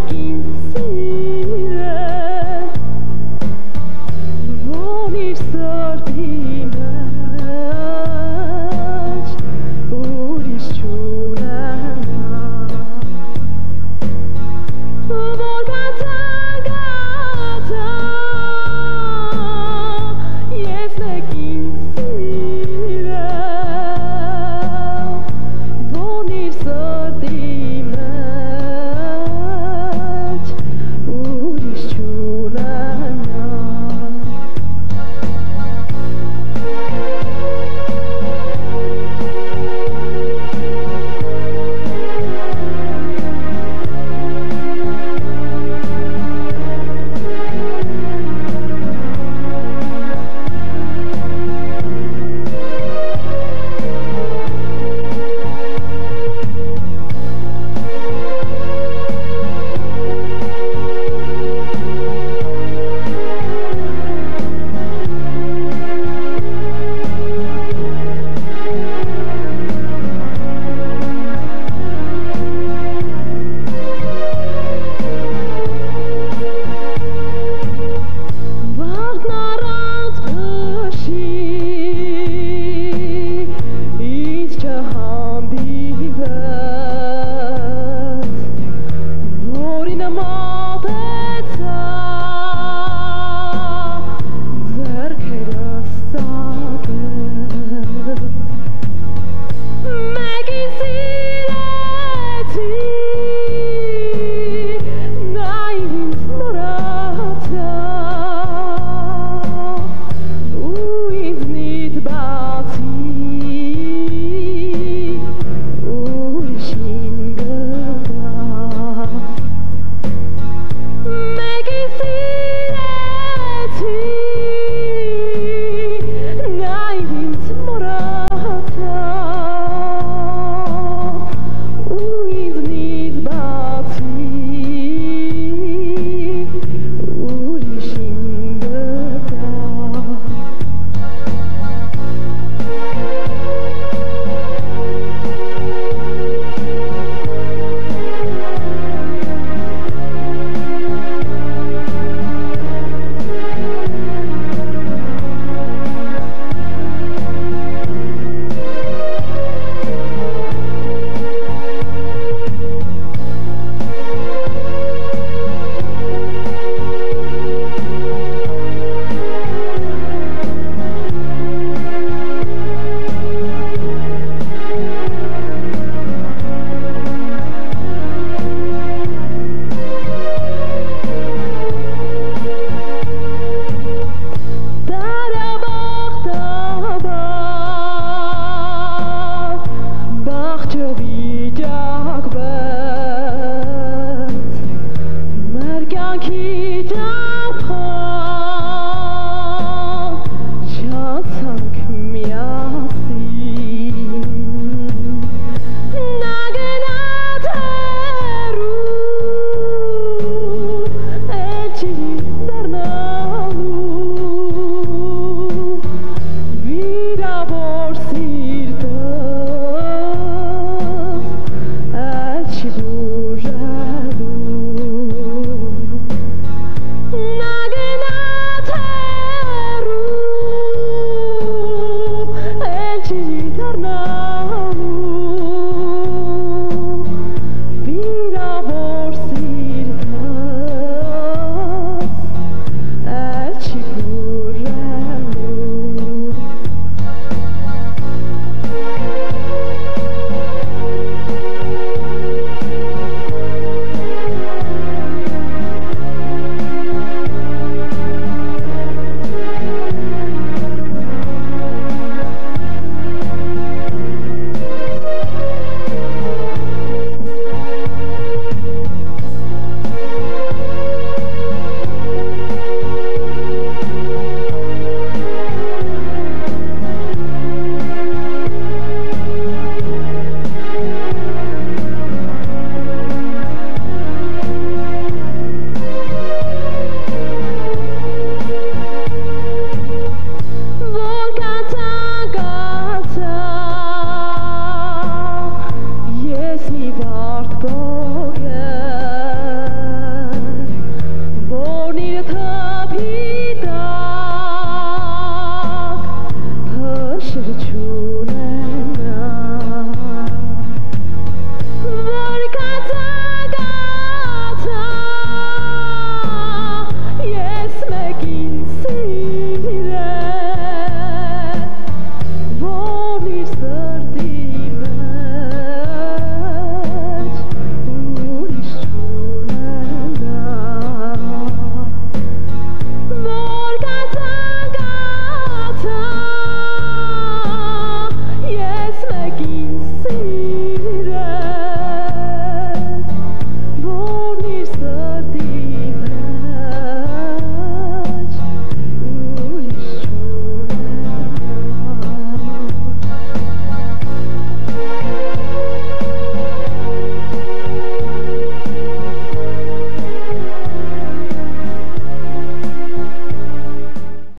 breaking the